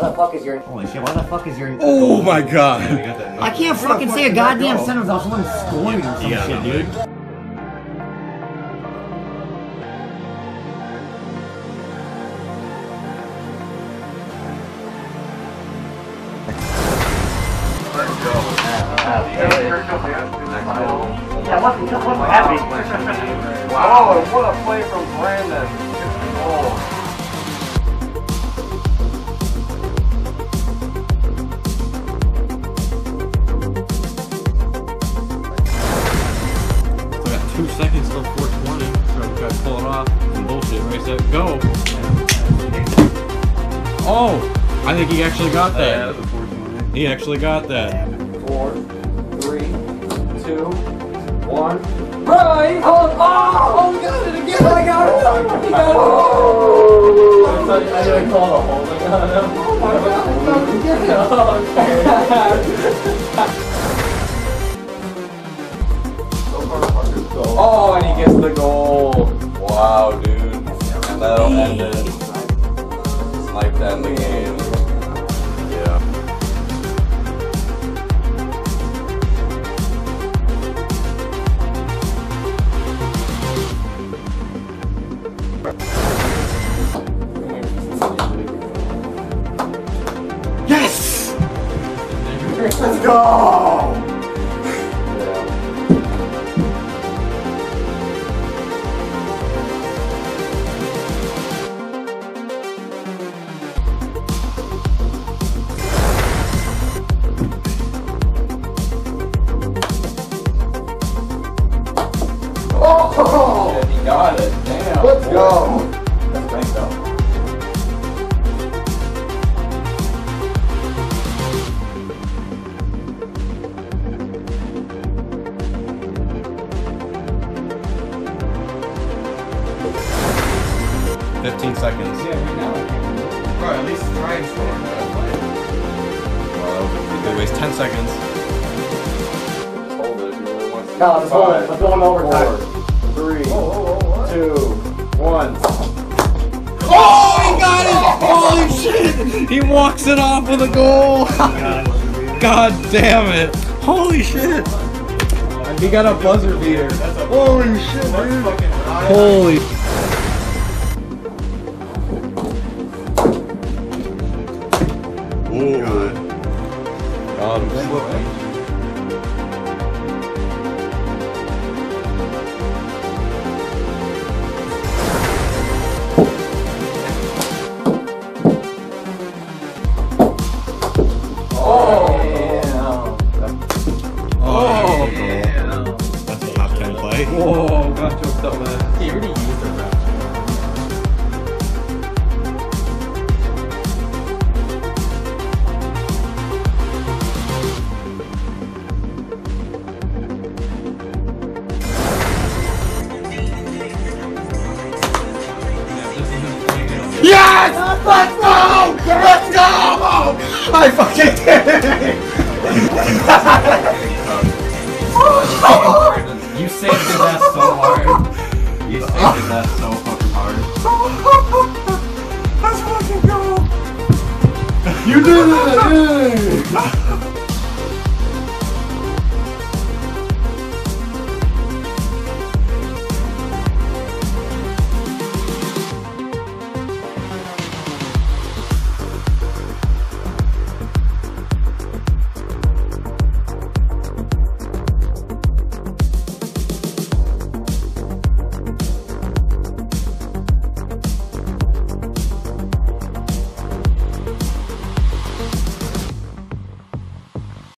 the fuck is your? Holy shit! Why the fuck is your? Oh my god. I can't fucking say a goddamn sentence without someone scoring or some Yeah, shit, no, dude. Yeah, what, what's happening? Oh, what a play from Brandon. Oh. Pull it off. Some bullshit. Right, set, go. Oh! I think he actually got that. He actually got that. Four, three, two, one. Right! Oh, oh, oh, we got it again! I got it! We got it! Oh! I didn't call a holding on him. Oh my god, we got it again! Oh, and he gets the goal. Wow, dude. And that'll end it. Snipe that in the game. Yeah. Yes! Let's go! Got it. Damn. Let's go. That's great though. Fifteen seconds. Yeah, right now I. Bro, at least try and score. Wow, that was a good waste. Ten seconds. Hold it if you really want to. No, let's go. Let's go in overtime. Four, three, two, one. Oh, he got it! Holy shit! He walks it off with a goal. God damn it! Holy shit! He got a buzzer beater. Holy shit, dude. Holy. Oh. Got him. Let's go! Let's go! I fucking did it! You saved his ass so hard. You saved his ass so fucking hard. Let's fucking go! You did